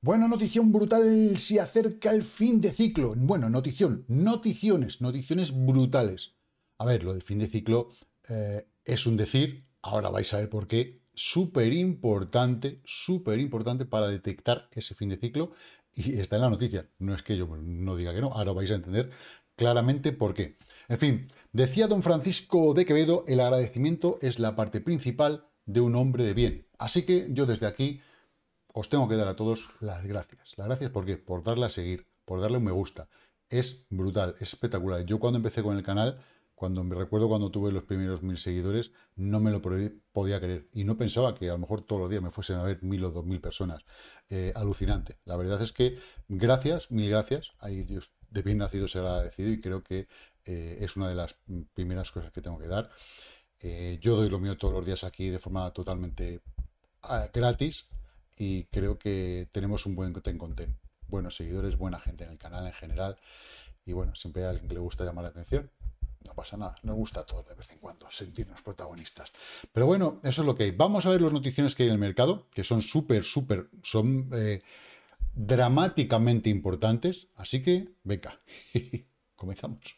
Buena notición brutal si acerca el fin de ciclo. Bueno, notición, noticiones, noticiones brutales. A ver, lo del fin de ciclo eh, es un decir, ahora vais a ver por qué. Súper importante, súper importante para detectar ese fin de ciclo y está en la noticia. No es que yo no diga que no, ahora vais a entender claramente por qué. En fin, decía don Francisco de Quevedo, el agradecimiento es la parte principal de un hombre de bien. Así que yo desde aquí os tengo que dar a todos las gracias. Las gracias ¿por qué? Por darle a seguir, por darle un me gusta. Es brutal, es espectacular. Yo cuando empecé con el canal, cuando me recuerdo cuando tuve los primeros mil seguidores, no me lo podía creer. Y no pensaba que a lo mejor todos los días me fuesen a ver mil o dos mil personas. Eh, alucinante. La verdad es que gracias, mil gracias. Ahí Dios de bien nacido será agradecido y creo que eh, es una de las primeras cosas que tengo que dar. Eh, yo doy lo mío todos los días aquí de forma totalmente ah, gratis y creo que tenemos un buen content, buenos seguidores, buena gente en el canal en general y bueno, siempre hay alguien que le gusta llamar la atención. No pasa nada, nos gusta a todos de vez en cuando sentirnos protagonistas. Pero bueno, eso es lo que hay. Vamos a ver las noticias que hay en el mercado, que son súper, súper, son eh, dramáticamente importantes. Así que, venga, comenzamos.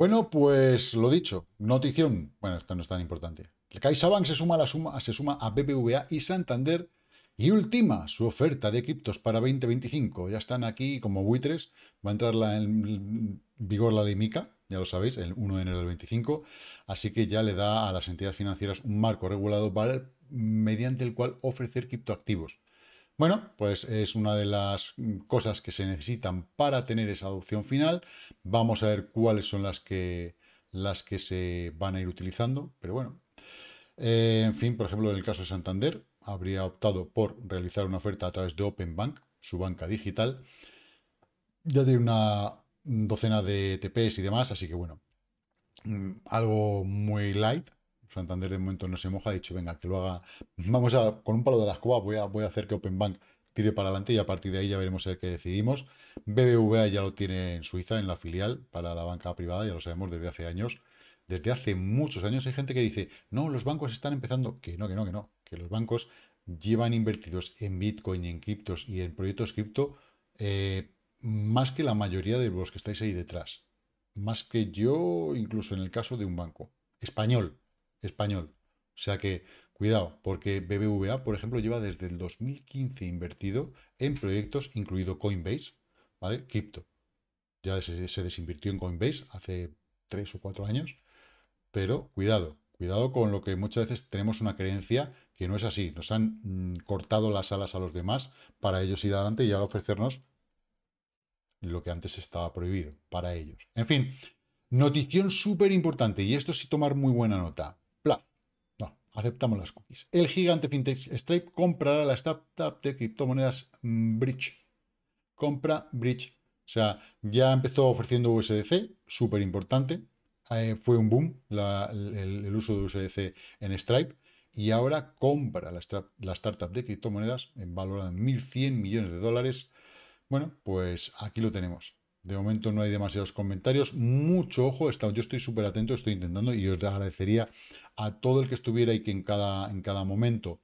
Bueno, pues lo dicho, notición. Bueno, esto no es tan importante. El CaixaBank se suma a la suma, se suma a BBVA y Santander y ultima su oferta de criptos para 2025. Ya están aquí como buitres. Va a entrar en vigor la ley MICA, ya lo sabéis, el 1 de enero del 25. Así que ya le da a las entidades financieras un marco regulado para, mediante el cual ofrecer criptoactivos. Bueno, pues es una de las cosas que se necesitan para tener esa adopción final. Vamos a ver cuáles son las que, las que se van a ir utilizando, pero bueno. Eh, en fin, por ejemplo, en el caso de Santander, habría optado por realizar una oferta a través de Open Bank, su banca digital, ya de una docena de TPs y demás, así que bueno, mm, algo muy light, Santander de momento no se moja, ha dicho, venga, que lo haga, vamos a, con un palo de la escoba, voy a, voy a hacer que Open Bank tire para adelante y a partir de ahí ya veremos ver qué decidimos. BBVA ya lo tiene en Suiza, en la filial, para la banca privada, ya lo sabemos desde hace años. Desde hace muchos años hay gente que dice, no, los bancos están empezando, que no, que no, que no, que los bancos llevan invertidos en Bitcoin, en criptos y en proyectos cripto eh, más que la mayoría de los que estáis ahí detrás. Más que yo, incluso en el caso de un banco español, español. O sea que, cuidado, porque BBVA, por ejemplo, lleva desde el 2015 invertido en proyectos, incluido Coinbase, ¿vale? Cripto. Ya se, desinvirtió en Coinbase hace tres o cuatro años, pero cuidado, cuidado con lo que muchas veces tenemos una creencia que no es así. Nos han mm, cortado las alas a los demás para ellos ir adelante y ahora ofrecernos lo que antes estaba prohibido para ellos. En fin, notición súper importante, y esto sí tomar muy buena nota aceptamos las cookies. El gigante fintech Stripe comprará la startup de criptomonedas mm, Bridge. Compra Bridge. O sea, ya empezó ofreciendo USDC, súper importante. Eh, fue un boom el, uso de USDC en Stripe. Y ahora compra la, startup de criptomonedas en valorada en 1.100 millones de dólares. Bueno, pues aquí lo tenemos. De momento no hay demasiados comentarios. Mucho ojo, yo estoy súper atento, estoy intentando y os agradecería a todo el que estuviera y que en cada, en cada momento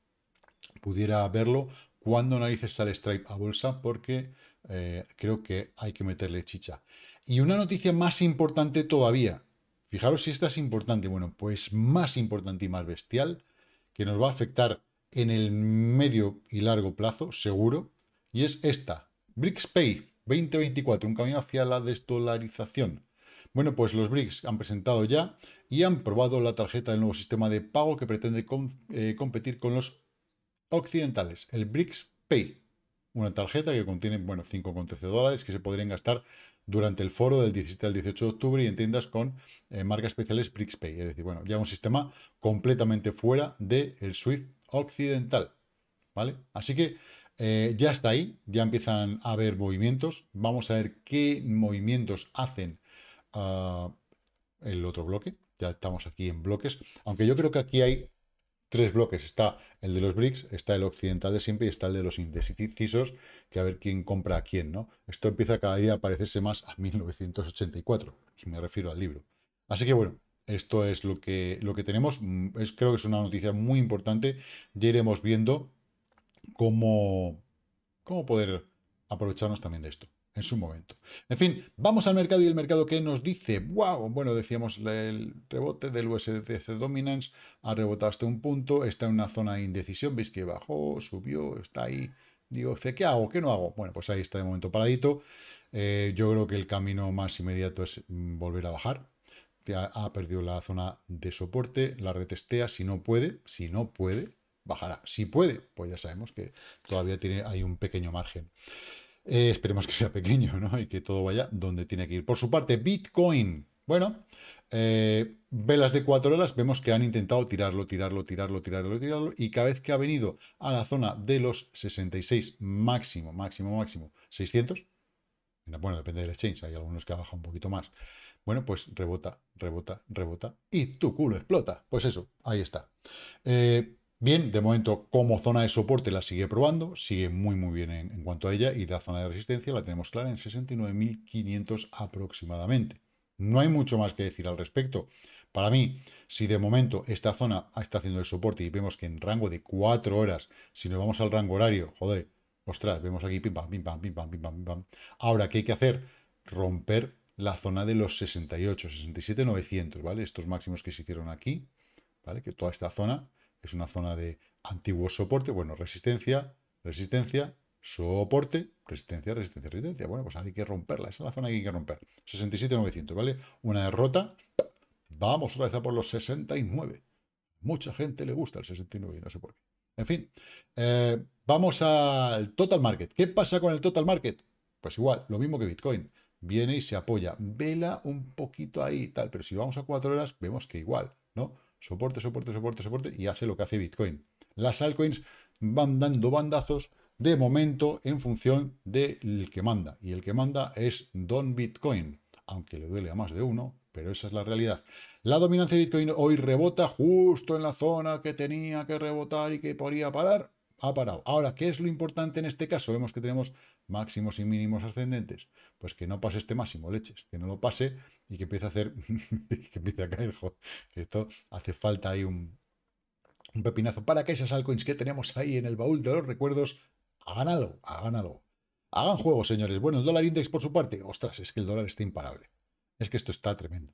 pudiera verlo cuando narices sale Stripe a bolsa porque eh, creo que hay que meterle chicha. Y una noticia más importante todavía. Fijaros si esta es importante. Bueno, pues más importante y más bestial que nos va a afectar en el medio y largo plazo, seguro, y es esta. BRICS 2024, un camino hacia la desdolarización. Bueno, pues los BRICS han presentado ya y han probado la tarjeta del nuevo sistema de pago que pretende eh, competir con los occidentales, el BRICS Pay. Una tarjeta que contiene, bueno, 5,13 dólares que se podrían gastar durante el foro del 17 al 18 de octubre y en tiendas con eh, marcas especiales BRICS Pay. Es decir, bueno, ya un sistema completamente fuera del SWIFT occidental. ¿Vale? Así que eh, ya está ahí, ya empiezan a haber movimientos. Vamos a ver qué movimientos hacen ah, el otro bloque, ya estamos aquí en bloques, aunque yo creo que aquí hay tres bloques. Está el de los BRICS, está el occidental de siempre y está el de los indecisos, que a ver quién compra a quién, ¿no? Esto empieza cada día a parecerse más a 1984, y me refiero al libro. Así que bueno, esto es lo que, lo que tenemos. Mm, es, creo que es una noticia muy importante. Ya iremos viendo cómo, cómo poder aprovecharnos también de esto en su momento. En fin, vamos al mercado y el mercado que nos dice, wow, bueno, decíamos el rebote del USDC Dominance ha rebotado hasta un punto, está en una zona de indecisión, veis que bajó, subió, está ahí. Digo, ¿qué hago? ¿Qué no hago? Bueno, pues ahí está de momento paradito. Eh, yo creo que el camino más inmediato es volver a bajar. Ha, ha perdido la zona de soporte, la retestea, si no puede, si no puede, bajará. Si puede, pues ya sabemos que todavía tiene ahí un pequeño margen. Eh, esperemos que sea pequeño, ¿no? Y que todo vaya donde tiene que ir. Por su parte, Bitcoin. Bueno, eh, velas de cuatro horas, vemos que han intentado tirarlo, tirarlo, tirarlo, tirarlo, tirarlo, y cada vez que ha venido a la zona de los 66 máximo, máximo, máximo, 600, bueno, depende del exchange, hay algunos que ha bajado un poquito más, bueno, pues rebota, rebota, rebota, y tu culo explota. Pues eso, ahí está. Eh, Bien, de momento como zona de soporte la sigue probando, sigue muy muy bien en, cuanto a ella y la zona de resistencia la tenemos clara en 69.500 aproximadamente. No hay mucho más que decir al respecto. Para mí, si de momento esta zona está haciendo el soporte y vemos que en rango de 4 horas, si nos vamos al rango horario, joder, ostras, vemos aquí pim pam, pim pam, pim pam, pim pam, pim. Ahora, ¿qué hay que hacer? Romper la zona de los 68, 67, 900, ¿vale? Estos máximos que se hicieron aquí, ¿vale? Que toda esta zona es una zona de antiguo soporte, bueno, resistencia, resistencia, soporte, resistencia, resistencia, resistencia. Bueno, pues hay que romperla, esa es la zona que hay que romper. 67,900, ¿vale? Una derrota, vamos otra vez a por los 69. Mucha gente le gusta el 69 y no sé por qué. En fin, eh, vamos al total market. ¿Qué pasa con el total market? Pues igual, lo mismo que Bitcoin. Viene y se apoya. Vela un poquito ahí tal, pero si vamos a cuatro horas, vemos que igual, ¿no? Soporte, soporte, soporte, soporte, y hace lo que hace Bitcoin. Las altcoins van dando bandazos de momento en función del que manda. Y el que manda es Don Bitcoin, aunque le duele a más de uno, pero esa es la realidad. La dominancia de Bitcoin hoy rebota justo en la zona que tenía que rebotar y que podría parar ha parado. Ahora, ¿qué es lo importante en este caso? Vemos que tenemos máximos y mínimos ascendentes. Pues que no pase este máximo, leches, que no lo pase y que empiece a hacer, que empiece a caer. Esto hace falta ahí un, un pepinazo para que esas altcoins que tenemos ahí en el baúl de los recuerdos hagan algo, hagan algo. Hagan juego, señores. Bueno, el dólar index por su parte, ostras, es que el dólar está imparable. Es que esto está tremendo.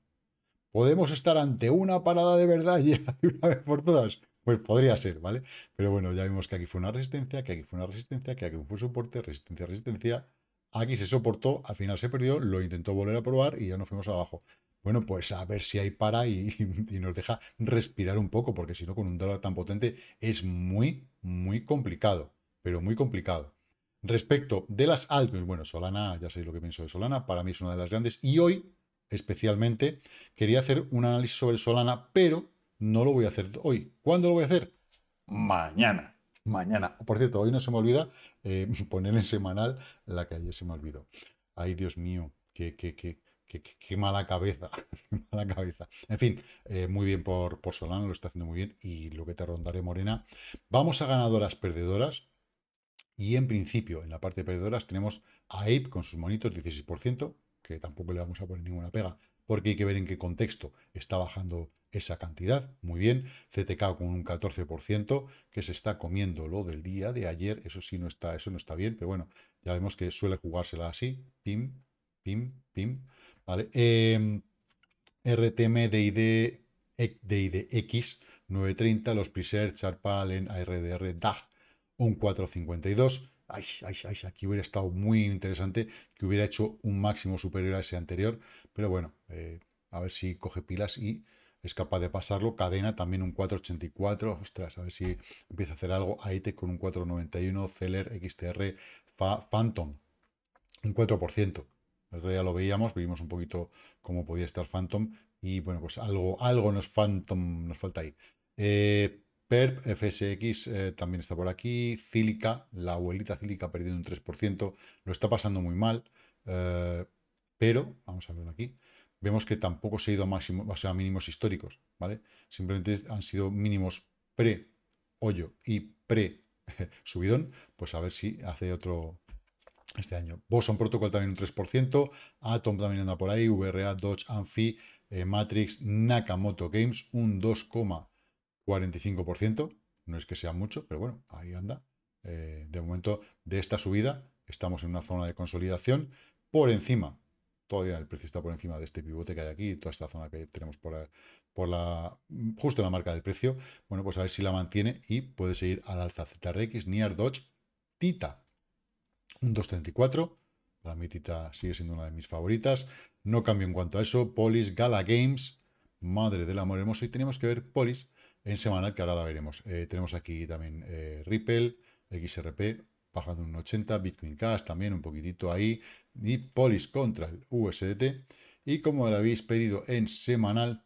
¿Podemos estar ante una parada de verdad ya de una vez por todas? Pues podría ser, ¿vale? Pero bueno, ya vimos que aquí fue una resistencia, que aquí fue una resistencia, que aquí fue soporte, resistencia, resistencia. Aquí se soportó, al final se perdió, lo intentó volver a probar y ya nos fuimos abajo. Bueno, pues a ver si hay para y, nos deja respirar un poco, porque si no, con un dólar tan potente es muy, muy complicado, pero muy complicado. Respecto de las altcoins, bueno, Solana, ya sabéis lo que pienso de Solana, para mí es una de las grandes, y hoy, especialmente, quería hacer un análisis sobre Solana, pero no lo voy a hacer hoy. ¿Cuándo lo voy a hacer? Mañana. Mañana. Por cierto, hoy no se me olvida eh, poner en semanal la que ayer se me olvidó. Ay, Dios mío, qué, qué, qué, qué, mala cabeza. mala cabeza. En fin, eh, muy bien por, por Solano, lo está haciendo muy bien. Y lo que te rondaré, Morena. Vamos a ganadoras, perdedoras. Y en principio, en la parte de perdedoras, tenemos a Ape con sus monitos 16%, que tampoco le vamos a poner ninguna pega, porque hay que ver en qué contexto está bajando esa cantidad. Muy bien, CTK con un 14%, que se está comiendo lo del día de ayer. Eso sí no está, eso no está bien, pero bueno, ya vemos que suele jugársela así. Pim, pim, pim. Vale. Eh, RTM, DID, DIDX 930, los Preser, Charpal, ARDR, DAG, un 452. Ay, ay, ay, aquí hubiera estado muy interesante que hubiera hecho un máximo superior a ese anterior, pero bueno, eh, a ver si coge pilas y es capaz de pasarlo. Cadena también un 484. Ostras, a ver si empieza a hacer algo. AITE con un 491. Celer, XTR, Phantom, un 4%. El otro lo veíamos, vimos un poquito cómo podía estar Phantom. Y bueno, pues algo, algo nos, Phantom, nos falta ahí. Eh, PERP, FSX eh, también está por aquí. Cílica, la abuelita Cílica perdiendo un 3%. Lo está pasando muy mal. Eh, pero, vamos a verlo aquí vemos que tampoco se ha ido a, máximo, o sea, a mínimos históricos, ¿vale? Simplemente han sido mínimos pre-hoyo y pre-subidón, pues a ver si hace otro este año. Boson Protocol también un 3%, Atom también anda por ahí, VRA, Dodge, Amphi, eh, Matrix, Nakamoto Games un 2,45%, no es que sea mucho, pero bueno, ahí anda. Eh, de momento de esta subida estamos en una zona de consolidación por encima todavía el precio está por encima de este pivote que hay aquí, toda esta zona que tenemos por la, por la justo en la marca del precio. Bueno, pues a ver si la mantiene y puede seguir al alza ZRX, Niar, Dodge, Tita, un 234. La mi Tita sigue siendo una de mis favoritas. No cambio en cuanto a eso. Polis, Gala Games, madre del amor hermoso. Y tenemos que ver Polis en semanal, que ahora la veremos. Eh, tenemos aquí también eh, Ripple, XRP, bajando un 80, Bitcoin Cash también un poquitito ahí, y Polis contra el USDT. Y como lo habéis pedido en semanal,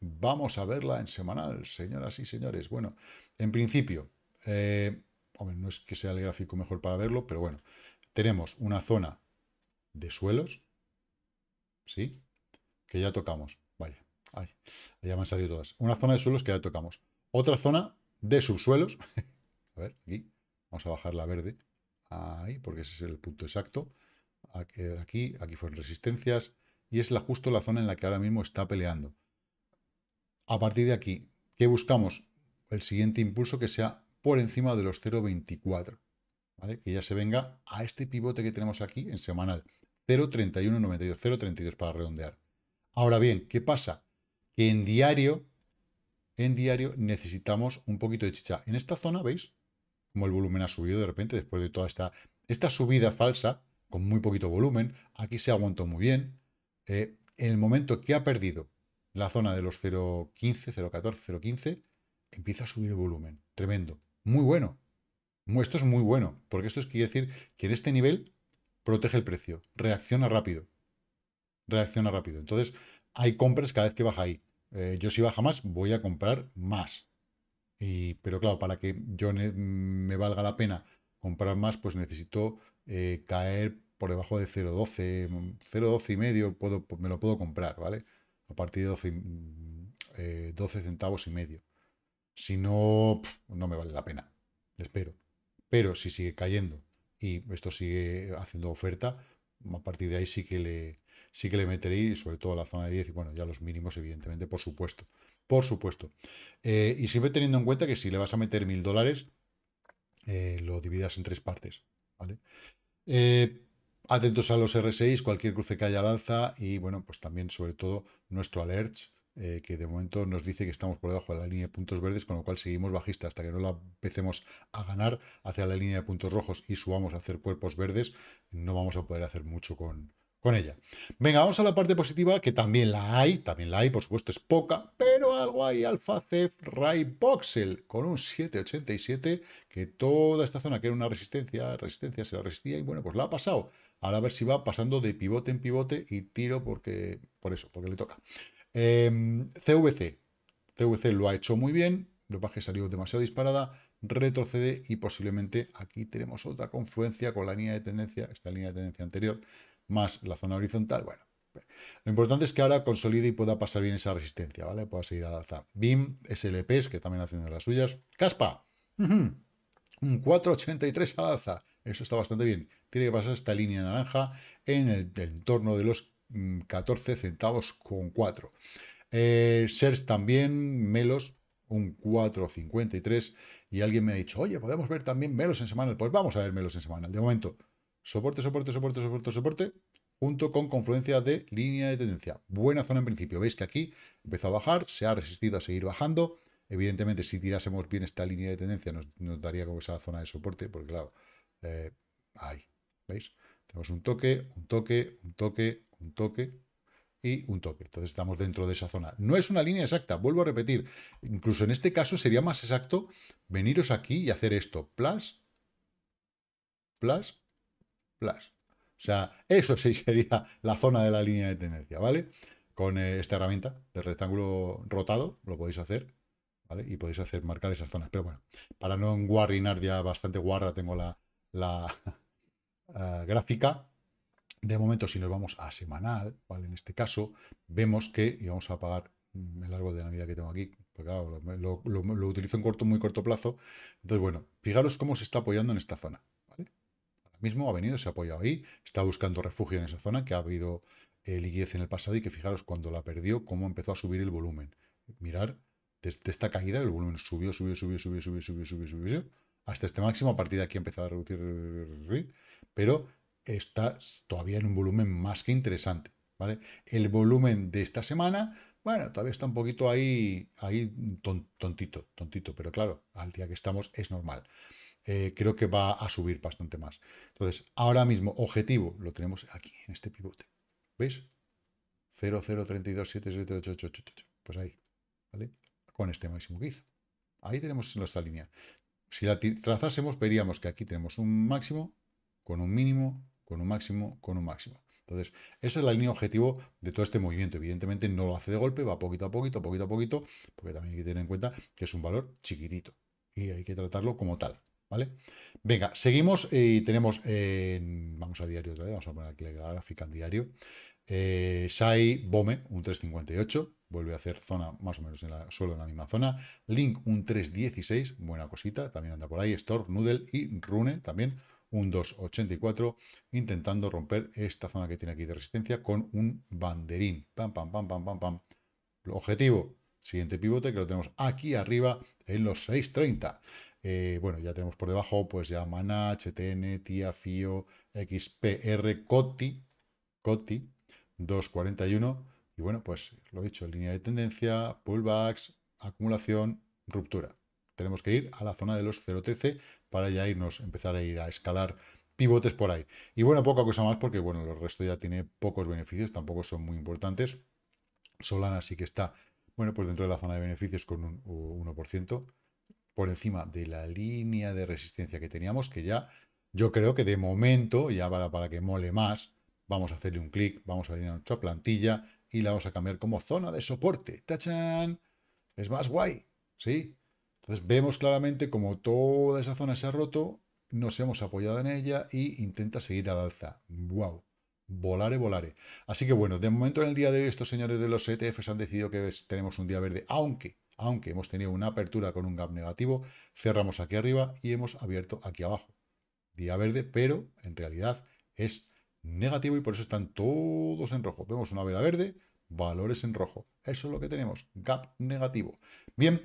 vamos a verla en semanal, señoras y señores. Bueno, en principio, eh, no es que sea el gráfico mejor para verlo, pero bueno, tenemos una zona de suelos, ¿sí? Que ya tocamos, vaya, ay, ya me han salido todas. Una zona de suelos que ya tocamos. Otra zona de subsuelos, a ver, aquí, Vamos a bajar la verde. Ahí, porque ese es el punto exacto. Aquí, aquí fueron resistencias. Y es la, justo la zona en la que ahora mismo está peleando. A partir de aquí, ¿qué buscamos? El siguiente impulso que sea por encima de los 0.24. ¿vale? Que ya se venga a este pivote que tenemos aquí en semanal. 0.3192, 0.32 para redondear. Ahora bien, ¿qué pasa? Que en diario, en diario necesitamos un poquito de chicha. En esta zona, ¿veis? como el volumen ha subido de repente después de toda esta, esta subida falsa, con muy poquito volumen. Aquí se aguantó muy bien. Eh, en el momento que ha perdido la zona de los 0.15, 0.14, 0.15, empieza a subir el volumen. Tremendo. Muy bueno. Esto es muy bueno, porque esto es, quiere decir que en este nivel protege el precio, reacciona rápido. Reacciona rápido. Entonces, hay compras cada vez que baja ahí. Eh, yo si baja más, voy a comprar más pero claro, para que yo me valga la pena comprar más, pues necesito eh, caer por debajo de 0,12, 0,12 y medio puedo, me lo puedo comprar, ¿vale? A partir de 12, 12 eh, centavos y medio. Si no, no me vale la pena. Espero. Pero si sigue cayendo y esto sigue haciendo oferta, a partir de ahí sí que le, sí que le meteré, sobre todo la zona de 10 y bueno, ya los mínimos, evidentemente, por supuesto. Por supuesto. Eh, y siempre teniendo en cuenta que si le vas a meter mil dólares, eh, lo dividas en tres partes. ¿vale? Eh, atentos a los R6, cualquier cruce que haya al alza y bueno, pues también sobre todo nuestro alerts, que de momento nos dice que estamos por debajo de la línea de puntos verdes, con lo cual seguimos bajista hasta que no la empecemos a ganar hacia la línea de puntos rojos y subamos a hacer cuerpos verdes, no vamos a poder hacer mucho con, con ella. Venga, vamos a la parte positiva, que también la hay, también la hay, por supuesto es poca, pero algo hay, Alpha Ray Voxel, con un 787, que toda esta zona que era una resistencia, resistencia se la resistía, y bueno, pues la ha pasado. Ahora a ver si va pasando de pivote en pivote y tiro porque, por eso, porque le toca. CVC, em, CVC lo ha hecho muy bien, lo que salió demasiado disparada, retrocede y posiblemente aquí tenemos otra confluencia con la línea de tendencia, esta línea de tendencia anterior, más la zona horizontal, bueno, lo importante es que ahora consolide y pueda pasar bien esa resistencia, ¿vale? Pueda seguir al alza. BIM, SLPs, que también hacen de las suyas. Caspa, un 4,83 al alza. Eso está bastante bien. Tiene que pasar esta línea naranja en el, entorno de los 14 mm, centavos con 4. Eh, SERS también, Melos, un 4,53. Y alguien me ha dicho, oye, podemos ver también Melos en semanal. Pues vamos a ver Melos en semanal. De momento, soporte, soporte, soporte, soporte, soporte, junto con confluencia de línea de tendencia. Buena zona en principio. Veis que aquí empezó a bajar, se ha resistido a seguir bajando. Evidentemente, si tirásemos bien esta línea de tendencia, nos, daría como esa zona de soporte, porque claro, eh, ahí, ¿veis? Tenemos un toque, un toque, un toque, un toque y un toque. Entonces estamos dentro de esa zona. No es una línea exacta, vuelvo a repetir. Incluso en este caso sería más exacto veniros aquí y hacer esto. Plus, plus, O sea, eso sí sería la zona de la línea de tendencia, ¿vale? Con eh, esta herramienta de rectángulo rotado lo podéis hacer, ¿vale? Y podéis hacer marcar esas zonas. Pero bueno, para no enguarrinar ya bastante guarra tengo la, la gráfica. De momento, si nos vamos a semanal, ¿vale? En este caso, vemos que, y vamos a apagar el largo de Navidad que tengo aquí, porque claro, lo, utilizo en corto, muy corto plazo. Entonces, bueno, fijaros cómo se está apoyando en esta zona, mismo ha venido, se ha apoyado ahí, está buscando refugio en esa zona, que ha habido eh, liquidez en el pasado y que fijaros cuando la perdió, cómo empezó a subir el volumen. Mirar, desde esta caída el volumen subió, subió, subió, subió, subió, subió, subió, subió, hasta este máximo, a partir de aquí ha empezado a reducir, pero está todavía en un volumen más que interesante. ¿vale? El volumen de esta semana, bueno, todavía está un poquito ahí, ahí tontito, tontito, pero claro, al día que estamos es normal. Eh, creo que va a subir bastante más. Entonces, ahora mismo, objetivo, lo tenemos aquí, en este pivote. ¿Veis? 003277888. Pues ahí, ¿vale? Con este máximo que. Ahí tenemos nuestra línea. Si la trazásemos, veríamos que aquí tenemos un máximo con un mínimo con un máximo, con un máximo. Entonces, esa es la línea objetivo de todo este movimiento. Evidentemente no lo hace de golpe, va poquito a poquito, poquito a poquito, porque también hay que tener en cuenta que es un valor chiquitito y hay que tratarlo como tal. ¿Vale? Venga, seguimos y tenemos, vamos a diario otra vez, vamos a poner aquí la gráfica en diario. Eh, Sai Bome, un 358, vuelve a hacer zona más o menos en la, solo en la misma zona. Link, un 316, buena cosita, también anda por ahí. Store, Noodle y Rune, también un 2,84, intentando romper esta zona que tiene aquí de resistencia con un banderín. Pam, pam, pam, pam, pam, pam. objetivo, siguiente pivote, que lo tenemos aquí arriba en los 6,30. Eh, bueno, ya tenemos por debajo, pues ya Mana, HTN, TIA, FIO, XPR, COTI, COTI, 2,41. Y bueno, pues lo he dicho, línea de tendencia, pullbacks, acumulación, ruptura. Tenemos que ir a la zona de los 0,13 para ya irnos, empezar a ir a escalar pivotes por ahí. Y bueno, poca cosa más porque, bueno, el resto ya tiene pocos beneficios, tampoco son muy importantes. Solana sí que está, bueno, pues dentro de la zona de beneficios con un 1%, por encima de la línea de resistencia que teníamos, que ya yo creo que de momento, ya para, para que mole más, vamos a hacerle un clic, vamos a ir a nuestra plantilla y la vamos a cambiar como zona de soporte. ¡Tachan! Es más guay, ¿sí? Entonces vemos claramente como toda esa zona se ha roto, nos hemos apoyado en ella y intenta seguir al alza. ¡Wow! Volare, volare. Así que bueno, de momento en el día de hoy estos señores de los ETFs han decidido que tenemos un día verde, aunque, aunque hemos tenido una apertura con un gap negativo, cerramos aquí arriba y hemos abierto aquí abajo. Día verde, pero en realidad es negativo y por eso están todos en rojo. Vemos una vela verde, valores en rojo. Eso es lo que tenemos, gap negativo. Bien,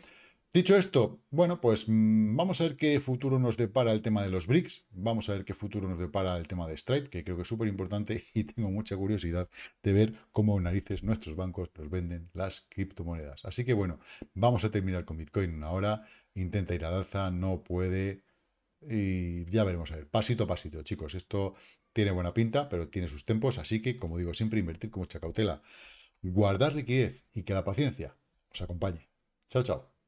Dicho esto, bueno, pues mm, vamos a ver qué futuro nos depara el tema de los BRICS, vamos a ver qué futuro nos depara el tema de Stripe, que creo que es súper importante y tengo mucha curiosidad de ver cómo narices nuestros bancos nos venden las criptomonedas. Así que bueno, vamos a terminar con Bitcoin una hora, intenta ir al alza, no puede y ya veremos a ver, pasito a pasito, chicos, esto tiene buena pinta, pero tiene sus tempos, así que como digo, siempre invertir con mucha cautela, guardar liquidez y que la paciencia os acompañe. Chao, chao.